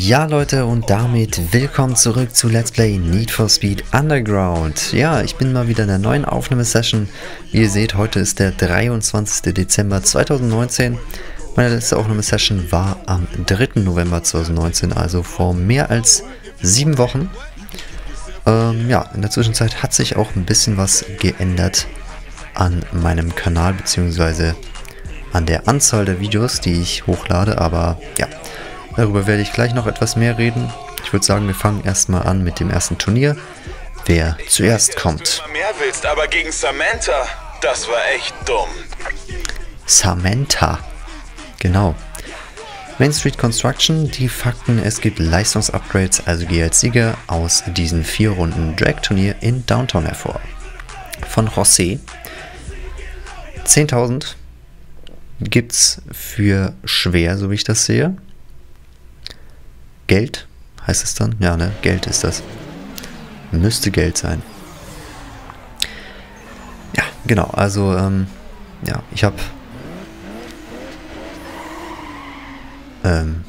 Ja Leute und damit willkommen zurück zu Let's Play Need for Speed Underground. Ja, ich bin mal wieder in der neuen Aufnahmesession. Wie ihr seht, heute ist der 23. Dezember 2019. Meine letzte Aufnahmesession war am 3. November 2019, also vor mehr als sieben Wochen. Ähm, ja, in der Zwischenzeit hat sich auch ein bisschen was geändert an meinem Kanal, beziehungsweise an der Anzahl der Videos, die ich hochlade, aber ja, Darüber werde ich gleich noch etwas mehr reden. Ich würde sagen, wir fangen erstmal an mit dem ersten Turnier. Wer zuerst kommt. mehr willst, aber gegen Samantha, das war echt dumm. Samantha. Genau. Main Street Construction, die Fakten, es gibt Leistungsupgrades, also gehe als Sieger aus diesen vier Runden Drag-Turnier in Downtown hervor. Von José. 10.000 gibt es für schwer, so wie ich das sehe. Geld heißt es dann? Ja, ne? Geld ist das. Müsste Geld sein. Ja, genau. Also, ähm, ja, ich habe ähm,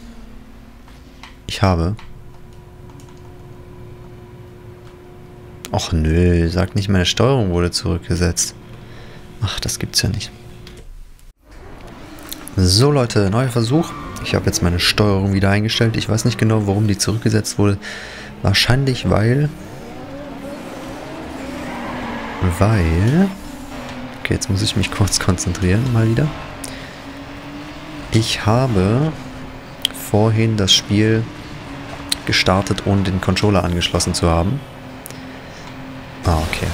ich habe Och nö, sag nicht, meine Steuerung wurde zurückgesetzt. Ach, das gibt's ja nicht. So Leute, neuer Versuch. Ich habe jetzt meine Steuerung wieder eingestellt. Ich weiß nicht genau, warum die zurückgesetzt wurde. Wahrscheinlich, weil... Weil... Okay, jetzt muss ich mich kurz konzentrieren, mal wieder. Ich habe vorhin das Spiel gestartet, ohne den Controller angeschlossen zu haben. Ah, okay.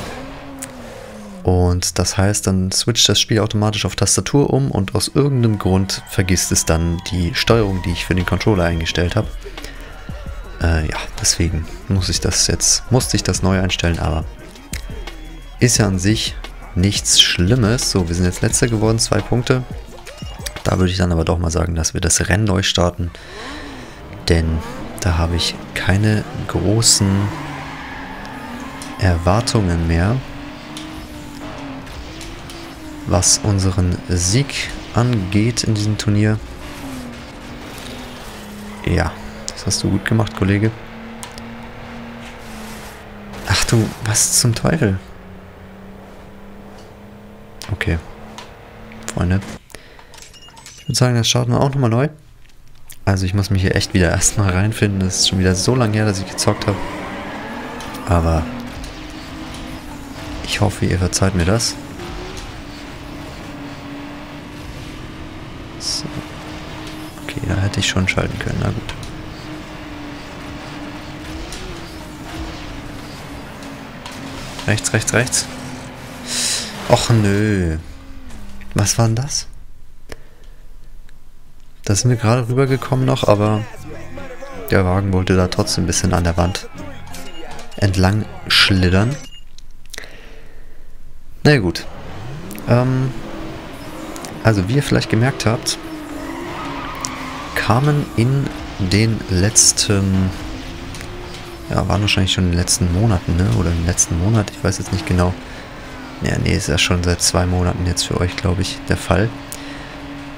Und das heißt, dann switcht das Spiel automatisch auf Tastatur um und aus irgendeinem Grund vergisst es dann die Steuerung, die ich für den Controller eingestellt habe. Äh, ja, deswegen muss ich das jetzt, musste ich das neu einstellen, aber ist ja an sich nichts Schlimmes. So, wir sind jetzt letzter geworden, zwei Punkte. Da würde ich dann aber doch mal sagen, dass wir das Rennen neu starten. Denn da habe ich keine großen Erwartungen mehr was unseren Sieg angeht in diesem Turnier. Ja, das hast du gut gemacht, Kollege. Ach du, was zum Teufel? Okay. Freunde. Ich würde sagen, das starten wir auch nochmal neu. Also ich muss mich hier echt wieder erstmal reinfinden. Das ist schon wieder so lange her, dass ich gezockt habe. Aber ich hoffe, ihr verzeiht mir das. da hätte ich schon schalten können. Na gut. Rechts, rechts, rechts. Och nö. Was war denn das? Da sind wir gerade rübergekommen noch, aber der Wagen wollte da trotzdem ein bisschen an der Wand entlang schlittern. Na gut. Ähm, also wie ihr vielleicht gemerkt habt, kamen in den letzten, ja, waren wahrscheinlich schon in den letzten Monaten, ne? Oder im letzten Monat, ich weiß jetzt nicht genau. Ja, nee, ist ja schon seit zwei Monaten jetzt für euch, glaube ich, der Fall.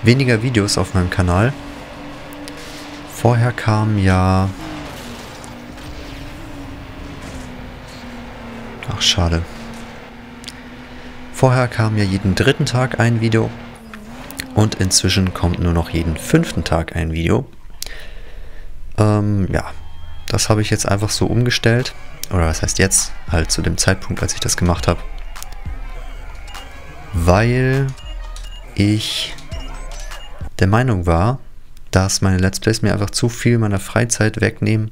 Weniger Videos auf meinem Kanal. Vorher kam ja... Ach, schade. Vorher kam ja jeden dritten Tag ein Video und inzwischen kommt nur noch jeden fünften Tag ein Video. Ähm, ja, das habe ich jetzt einfach so umgestellt. Oder was heißt jetzt? Halt zu dem Zeitpunkt, als ich das gemacht habe. Weil ich der Meinung war, dass meine Let's Plays mir einfach zu viel meiner Freizeit wegnehmen.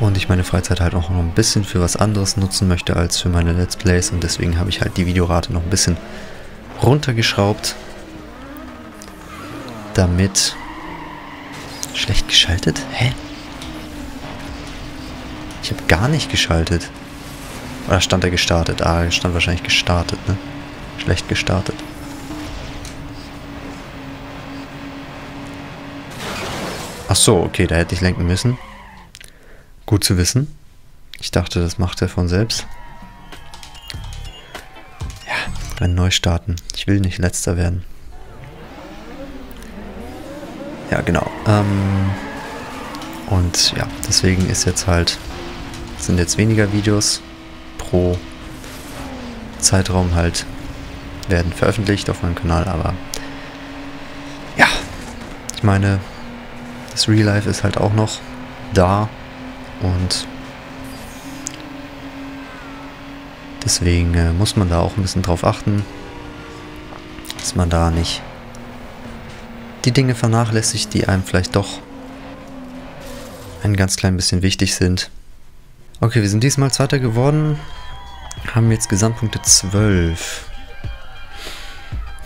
Und ich meine Freizeit halt auch noch ein bisschen für was anderes nutzen möchte als für meine Let's Plays. Und deswegen habe ich halt die Videorate noch ein bisschen runtergeschraubt, damit... Schlecht geschaltet? Hä? Ich habe gar nicht geschaltet. Oder stand er gestartet? Ah, er stand wahrscheinlich gestartet, ne? Schlecht gestartet. Ach so, okay, da hätte ich lenken müssen. Gut zu wissen. Ich dachte, das macht er von selbst. Rennen neu starten. Ich will nicht letzter werden. Ja, genau. Ähm, Und ja, deswegen ist jetzt halt, sind jetzt weniger Videos pro Zeitraum halt werden veröffentlicht auf meinem Kanal, aber ja, ich meine, das Real Life ist halt auch noch da und deswegen äh, muss man da auch ein bisschen drauf achten, dass man da nicht die Dinge vernachlässigt, die einem vielleicht doch ein ganz klein bisschen wichtig sind. Okay, wir sind diesmal Zweiter geworden, haben jetzt Gesamtpunkte 12.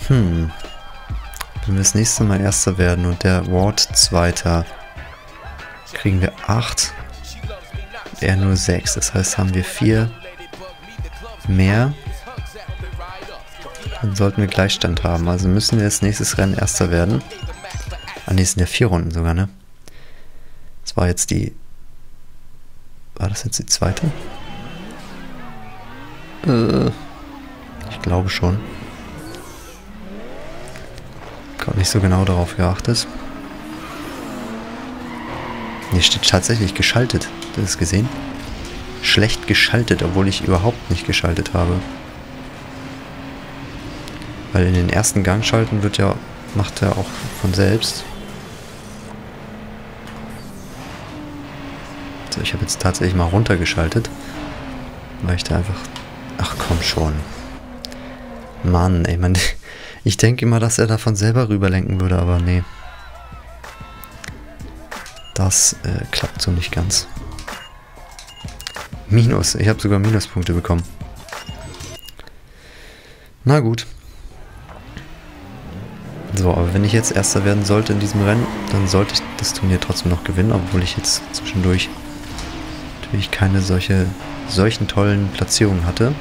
Hm. Wenn wir das nächste Mal Erster werden und der Ward Zweiter, kriegen wir 8. Er nur 6. Das heißt, haben wir 4 mehr. Dann sollten wir Gleichstand haben. Also müssen wir das nächste Rennen Erster werden. Ah, ne, sind ja vier Runden sogar, ne? Das war jetzt die... War das jetzt die zweite? Äh, ich glaube schon. Gerade nicht so genau darauf geachtet. Hier steht tatsächlich geschaltet. Ihr das gesehen? Schlecht geschaltet, obwohl ich überhaupt nicht geschaltet habe. Weil in den ersten Gang schalten wird ja, macht er auch von selbst. So, ich habe jetzt tatsächlich mal runtergeschaltet. Weil ich da einfach... Ach komm schon. Mann, ey, man... Ich denke immer, dass er davon selber rüberlenken würde, aber nee. Das äh, klappt so nicht ganz. Minus. Ich habe sogar Minuspunkte bekommen. Na gut. So, aber wenn ich jetzt Erster werden sollte in diesem Rennen, dann sollte ich das Turnier trotzdem noch gewinnen, obwohl ich jetzt zwischendurch natürlich keine solche, solchen tollen Platzierungen hatte.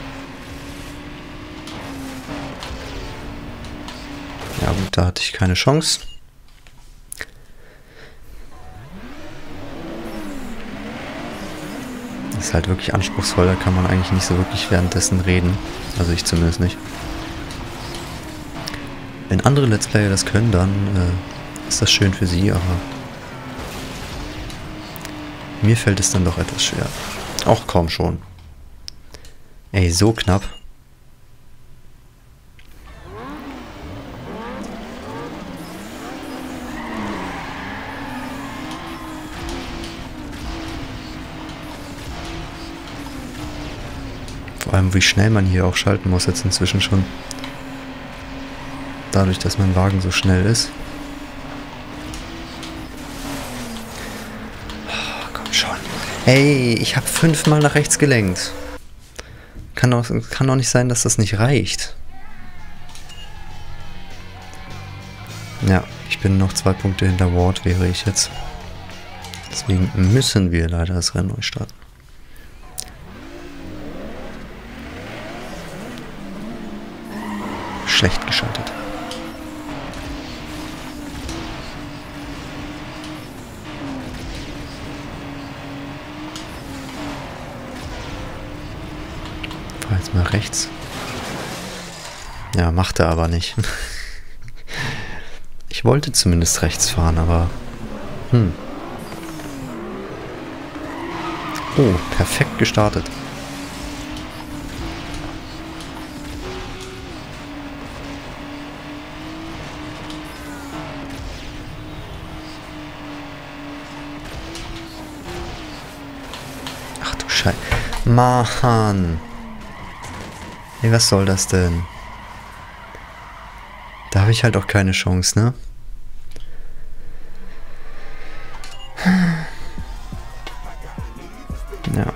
Da hatte ich keine Chance. Halt wirklich anspruchsvoll, da kann man eigentlich nicht so wirklich währenddessen reden. Also ich zumindest nicht. Wenn andere Let's Player das können, dann äh, ist das schön für sie, aber mir fällt es dann doch etwas schwer. Auch kaum schon. Ey, so knapp. Allem, wie schnell man hier auch schalten muss jetzt inzwischen schon. Dadurch, dass mein Wagen so schnell ist. Oh, komm schon. Hey, ich habe fünfmal nach rechts gelenkt. Kann doch, kann doch nicht sein, dass das nicht reicht. Ja, ich bin noch zwei Punkte hinter Ward, wäre ich jetzt. Deswegen müssen wir leider das Rennen neu starten. Schlecht geschaltet. Fahr jetzt mal rechts. Ja, macht er aber nicht. ich wollte zumindest rechts fahren, aber... Hm. Oh, perfekt gestartet. Mann. Ey, was soll das denn? Da habe ich halt auch keine Chance, ne? Ja.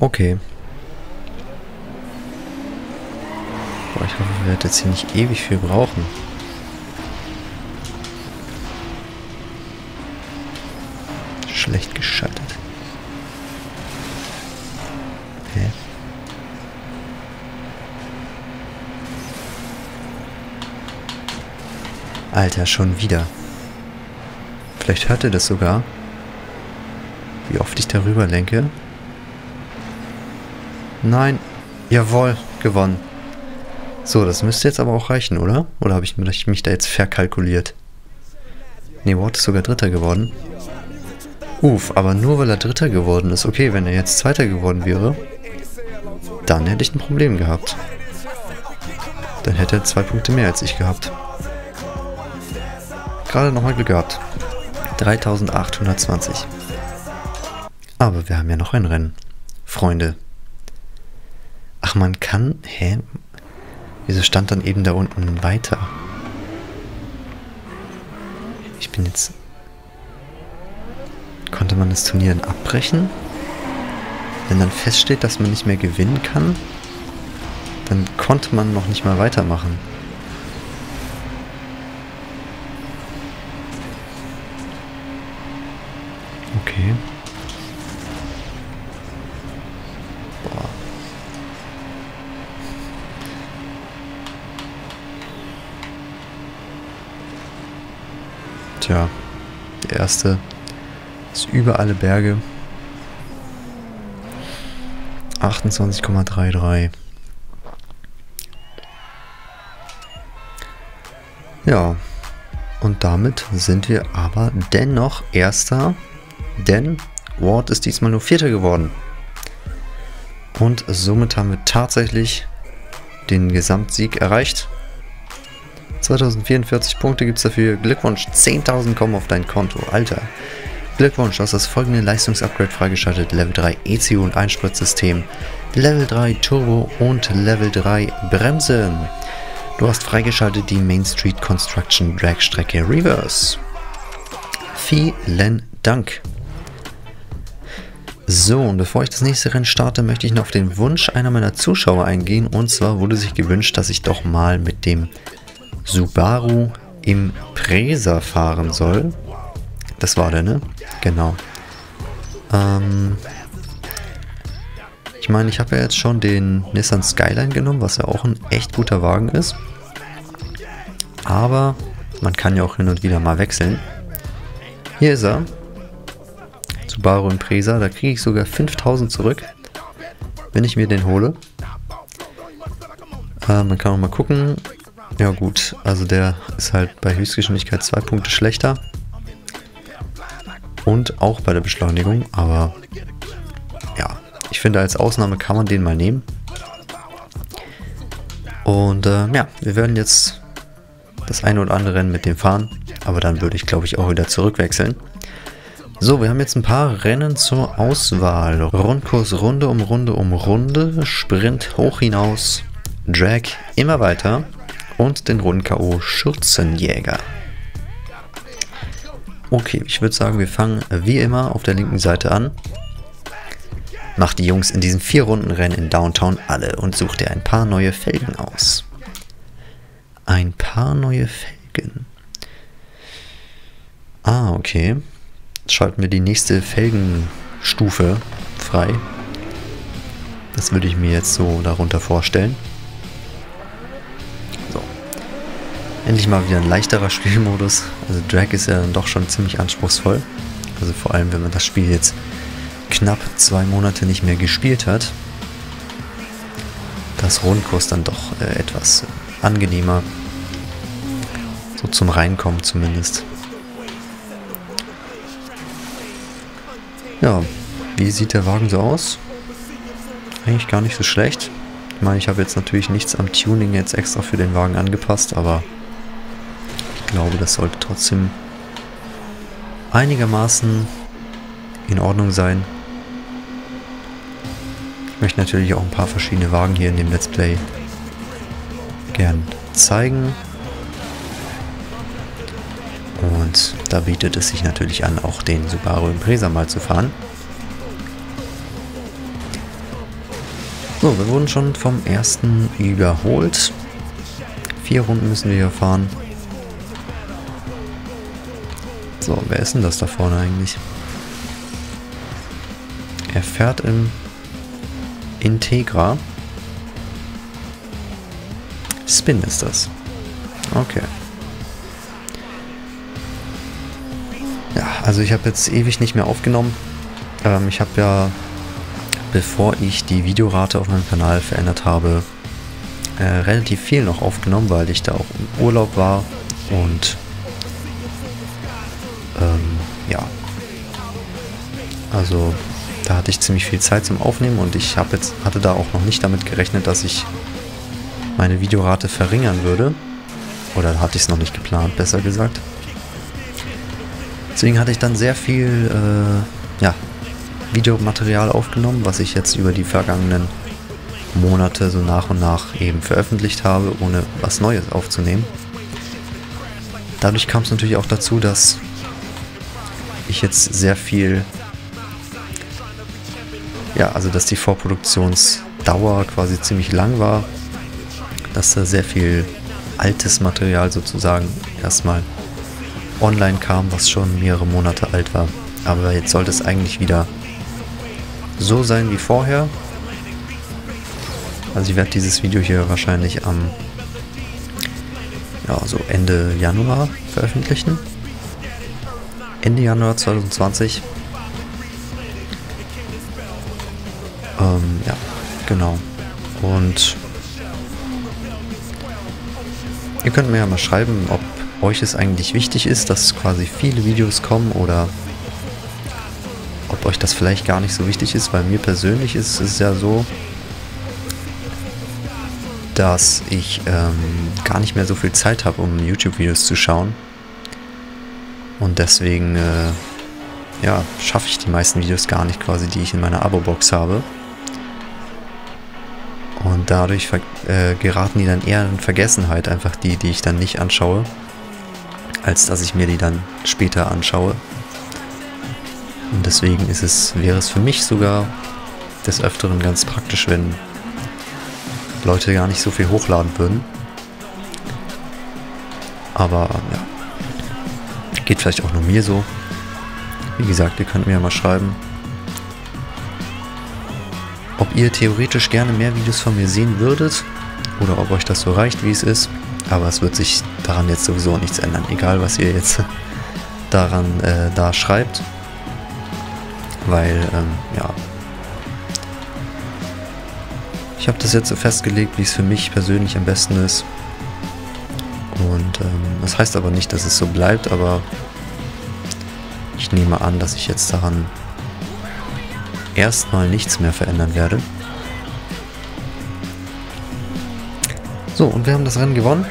Okay. Boah, ich hoffe, wir werden jetzt hier nicht ewig viel brauchen. schlecht geschaltet. Hä? Alter, schon wieder. Vielleicht hört er das sogar. Wie oft ich darüber lenke. Nein. Jawohl, gewonnen. So, das müsste jetzt aber auch reichen, oder? Oder habe ich mich da jetzt verkalkuliert? Ne, Ward ist sogar Dritter geworden. Uff, aber nur weil er Dritter geworden ist. Okay, wenn er jetzt Zweiter geworden wäre, dann hätte ich ein Problem gehabt. Dann hätte er zwei Punkte mehr als ich gehabt. Gerade nochmal Glück gehabt. 3820. Aber wir haben ja noch ein Rennen. Freunde. Ach, man kann... Hä? Wieso stand dann eben da unten weiter? Ich bin jetzt... Konnte man das Turnier dann abbrechen? Wenn dann feststeht, dass man nicht mehr gewinnen kann, dann konnte man noch nicht mal weitermachen. Okay. Boah. Tja, der erste ist über alle Berge. 28,33. Ja, und damit sind wir aber dennoch Erster, denn Ward ist diesmal nur Vierter geworden. Und somit haben wir tatsächlich den Gesamtsieg erreicht. 2044 Punkte gibt es dafür. Glückwunsch, 10.000 kommen auf dein Konto. Alter, Glückwunsch, du hast das folgende Leistungsupgrade freigeschaltet. Level 3 ECU und Einspritzsystem, Level 3 Turbo und Level 3 Bremse. Du hast freigeschaltet die Main Street Construction Dragstrecke Reverse. Vielen Dank. So, und bevor ich das nächste Rennen starte, möchte ich noch auf den Wunsch einer meiner Zuschauer eingehen. Und zwar wurde sich gewünscht, dass ich doch mal mit dem Subaru im Presa fahren soll. Das war der, ne? Genau. Ähm ich meine, ich habe ja jetzt schon den Nissan Skyline genommen, was ja auch ein echt guter Wagen ist. Aber man kann ja auch hin und wieder mal wechseln. Hier ist er. Subaru Impreza. Da kriege ich sogar 5000 zurück, wenn ich mir den hole. Äh, man kann auch mal gucken. Ja gut, also der ist halt bei Höchstgeschwindigkeit zwei Punkte schlechter und auch bei der Beschleunigung, aber ja, ich finde als Ausnahme kann man den mal nehmen. Und äh, ja, wir werden jetzt das eine oder andere Rennen mit dem fahren, aber dann würde ich glaube ich auch wieder zurückwechseln. So, wir haben jetzt ein paar Rennen zur Auswahl. Rundkurs Runde um Runde um Runde, Sprint hoch hinaus, Drag immer weiter und den Runden-K.O. Schürzenjäger. Okay, ich würde sagen, wir fangen wie immer auf der linken Seite an. Macht die Jungs in diesem vier Runden Rennen in Downtown alle und sucht dir ein paar neue Felgen aus. Ein paar neue Felgen. Ah, okay. Jetzt schalten wir die nächste Felgenstufe frei. Das würde ich mir jetzt so darunter vorstellen. Endlich mal wieder ein leichterer Spielmodus. Also Drag ist ja dann doch schon ziemlich anspruchsvoll. Also vor allem, wenn man das Spiel jetzt knapp zwei Monate nicht mehr gespielt hat. Das Rundkurs dann doch äh, etwas angenehmer. So zum Reinkommen zumindest. Ja, wie sieht der Wagen so aus? Eigentlich gar nicht so schlecht. Ich meine, ich habe jetzt natürlich nichts am Tuning jetzt extra für den Wagen angepasst, aber glaube, das sollte trotzdem einigermaßen in Ordnung sein. Ich möchte natürlich auch ein paar verschiedene Wagen hier in dem Let's Play gern zeigen. Und da bietet es sich natürlich an, auch den Subaru Impreza mal zu fahren. So, wir wurden schon vom ersten überholt. Vier Runden müssen wir hier fahren. So, wer ist denn das da vorne eigentlich? Er fährt im Integra. Spin ist das. Okay. Ja, also ich habe jetzt ewig nicht mehr aufgenommen. Ähm, ich habe ja, bevor ich die Videorate auf meinem Kanal verändert habe, äh, relativ viel noch aufgenommen, weil ich da auch im Urlaub war und also da hatte ich ziemlich viel Zeit zum Aufnehmen und ich habe jetzt hatte da auch noch nicht damit gerechnet, dass ich meine Videorate verringern würde. Oder hatte ich es noch nicht geplant, besser gesagt. Deswegen hatte ich dann sehr viel äh, ja, Videomaterial aufgenommen, was ich jetzt über die vergangenen Monate so nach und nach eben veröffentlicht habe, ohne was Neues aufzunehmen. Dadurch kam es natürlich auch dazu, dass ich jetzt sehr viel, ja, also dass die Vorproduktionsdauer quasi ziemlich lang war, dass da sehr viel altes Material sozusagen erstmal online kam, was schon mehrere Monate alt war. Aber jetzt sollte es eigentlich wieder so sein wie vorher. Also ich werde dieses Video hier wahrscheinlich am ja, so Ende Januar veröffentlichen. Ende Januar 2020. Ähm, ja, genau. Und ihr könnt mir ja mal schreiben, ob euch es eigentlich wichtig ist, dass quasi viele Videos kommen oder ob euch das vielleicht gar nicht so wichtig ist, weil mir persönlich ist es ja so, dass ich ähm, gar nicht mehr so viel Zeit habe, um YouTube-Videos zu schauen. Und deswegen äh, ja, schaffe ich die meisten Videos gar nicht quasi, die ich in meiner Abo-Box habe. Und dadurch äh, geraten die dann eher in Vergessenheit, einfach die, die ich dann nicht anschaue, als dass ich mir die dann später anschaue. Und deswegen ist es, wäre es für mich sogar des Öfteren ganz praktisch, wenn Leute gar nicht so viel hochladen würden. Aber ja, geht vielleicht auch nur mir so. Wie gesagt, ihr könnt mir ja mal schreiben, ihr theoretisch gerne mehr Videos von mir sehen würdet oder ob euch das so reicht, wie es ist. Aber es wird sich daran jetzt sowieso nichts ändern, egal was ihr jetzt daran äh, da schreibt. Weil, ähm, ja, ich habe das jetzt so festgelegt, wie es für mich persönlich am besten ist. Und ähm, das heißt aber nicht, dass es so bleibt, aber ich nehme an, dass ich jetzt daran erstmal nichts mehr verändern werde. So, und wir haben das Rennen gewonnen.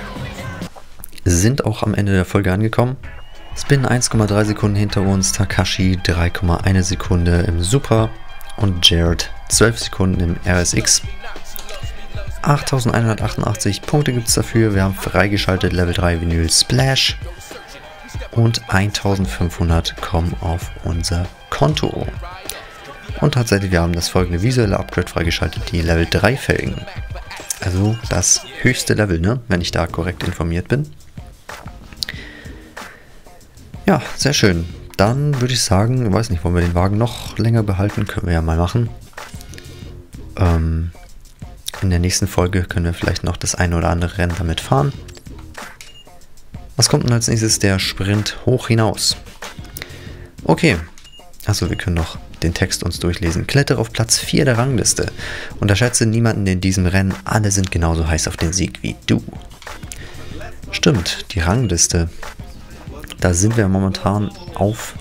Sind auch am Ende der Folge angekommen. Spin 1,3 Sekunden hinter uns, Takashi 3,1 Sekunde im Super und Jared 12 Sekunden im RSX. 8188 Punkte gibt es dafür. Wir haben freigeschaltet Level 3 Vinyl Splash. Und 1500 kommen auf unser Konto. Und tatsächlich, wir haben das folgende visuelle Upgrade freigeschaltet, die Level 3 Felgen. Also das höchste Level, ne? wenn ich da korrekt informiert bin. Ja, sehr schön. Dann würde ich sagen, ich weiß nicht, wollen wir den Wagen noch länger behalten? Können wir ja mal machen. Ähm, in der nächsten Folge können wir vielleicht noch das eine oder andere Rennen damit fahren. Was kommt denn als nächstes? Der Sprint hoch hinaus. Okay. Achso, wir können noch den Text uns durchlesen. Klettere auf Platz 4 der Rangliste. Unterschätze niemanden in diesem Rennen. Alle sind genauso heiß auf den Sieg wie du. Stimmt, die Rangliste. Da sind wir momentan auf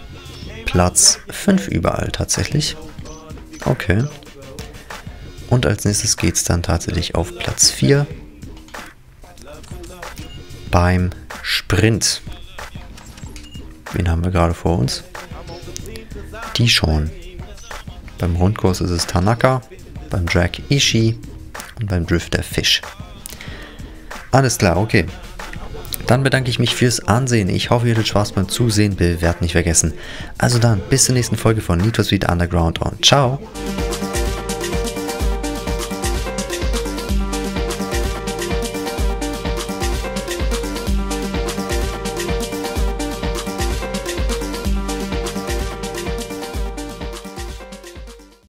Platz 5 überall tatsächlich. Okay. Und als nächstes geht es dann tatsächlich auf Platz 4 beim Sprint. Wen haben wir gerade vor uns? Die schon. Beim Rundkurs ist es Tanaka, beim Drag Ishii und beim Drifter Fish. Alles klar, okay. Dann bedanke ich mich fürs Ansehen. Ich hoffe, ihr hattet Spaß beim Zusehen. Bewerten nicht vergessen. Also dann, bis zur nächsten Folge von Need for Underground und ciao.